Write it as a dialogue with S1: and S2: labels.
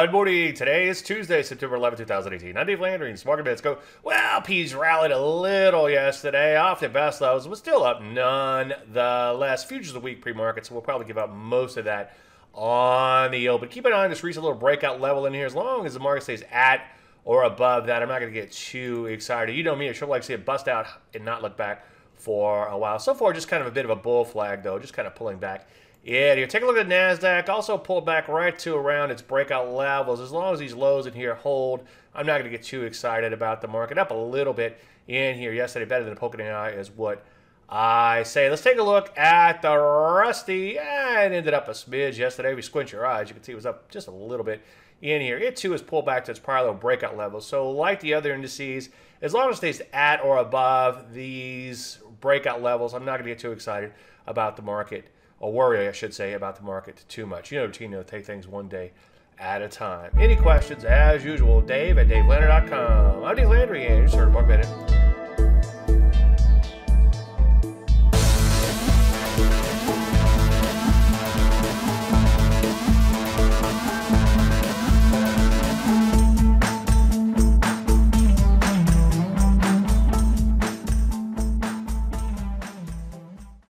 S1: Good morning. Today is Tuesday, September 11, 2018. I'm Dave Landry, and Market Minutes go. Well, P's rallied a little yesterday off the best levels, but still up nonetheless. Futures of the week pre-market, so we'll probably give up most of that on the open. But keep an eye on this recent little breakout level in here. As long as the market stays at or above that, I'm not going to get too excited. You know me, I sure like to see it bust out and not look back for a while. So far, just kind of a bit of a bull flag, though, just kind of pulling back yeah, here, take a look at NASDAQ. Also pulled back right to around its breakout levels. As long as these lows in here hold, I'm not going to get too excited about the market. Up a little bit in here yesterday, better than a poking eye is what I say. Let's take a look at the Rusty. Yeah, it ended up a smidge yesterday. If you squint your eyes, you can see it was up just a little bit in here. It too is pulled back to its prior breakout level. So like the other indices, as long as it stays at or above these breakout levels, I'm not going to get too excited about the market or worry, I should say, about the market too much. You know, Tino, take things one day at a time. Any questions, as usual, Dave at DaveLandry.com. I'm Dave Landry, and you're sort of more minute.